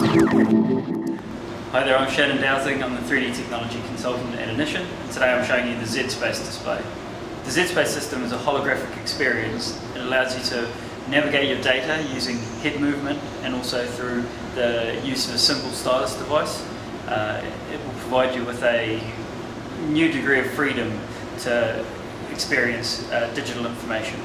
Hi there, I'm Shannon Dowling. I'm the 3D technology consultant at Inition, and today I'm showing you the Z-Space display. The Z-Space system is a holographic experience. It allows you to navigate your data using head movement and also through the use of a simple stylus device. Uh, it will provide you with a new degree of freedom to experience uh, digital information.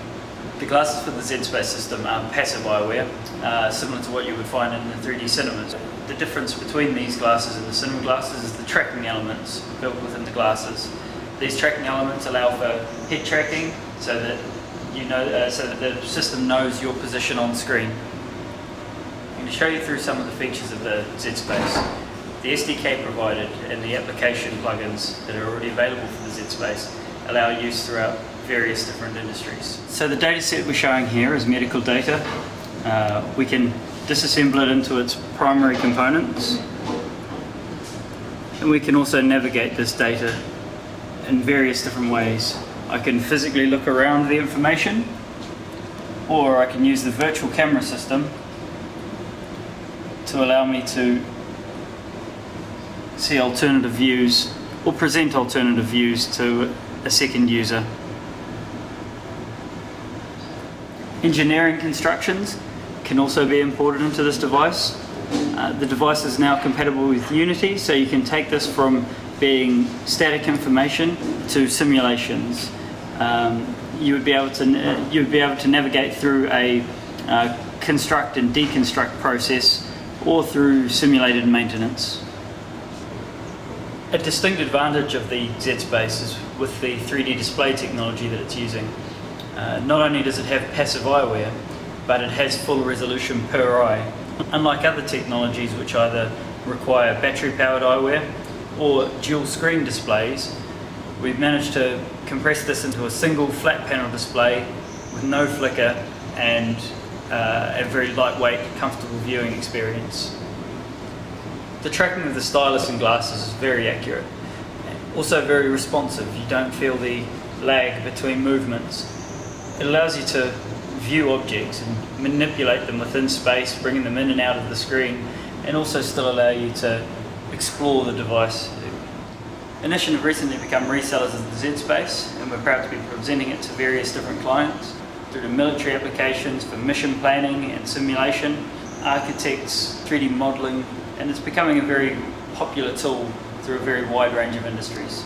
The glasses for the Z-Space system are passive eyewear, uh, similar to what you would find in the 3D cinemas. The difference between these glasses and the cinema glasses is the tracking elements built within the glasses. These tracking elements allow for head tracking so that you know uh, so that the system knows your position on screen. I'm going to show you through some of the features of the Z-Space. The SDK provided and the application plugins that are already available for the Z-Space allow use throughout various different industries. So the data set we're showing here is medical data. Uh, we can disassemble it into its primary components and we can also navigate this data in various different ways. I can physically look around the information or I can use the virtual camera system to allow me to see alternative views or present alternative views to a second user. Engineering constructions can also be imported into this device. Uh, the device is now compatible with Unity, so you can take this from being static information to simulations. Um, you would be able to uh, you would be able to navigate through a uh, construct and deconstruct process, or through simulated maintenance. A distinct advantage of the Z-Space is with the 3D display technology that it's using. Uh, not only does it have passive eyewear, but it has full resolution per eye. Unlike other technologies which either require battery powered eyewear or dual screen displays, we've managed to compress this into a single flat panel display with no flicker and uh, a very lightweight, comfortable viewing experience. The tracking of the stylus and glasses is very accurate. Also very responsive, you don't feel the lag between movements it allows you to view objects and manipulate them within space, bringing them in and out of the screen, and also still allow you to explore the device. Inition have recently become resellers of the Z-Space, and we're proud to be presenting it to various different clients through to military applications for mission planning and simulation, architects, 3D modelling, and it's becoming a very popular tool through a very wide range of industries.